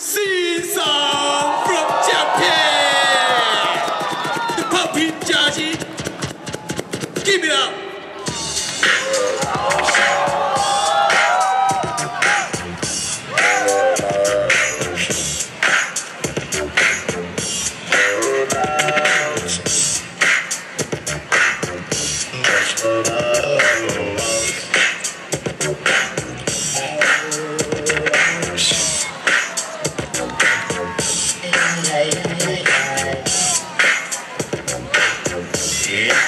season from Japan. The puppy Joshi, give it up. Thank Yeah.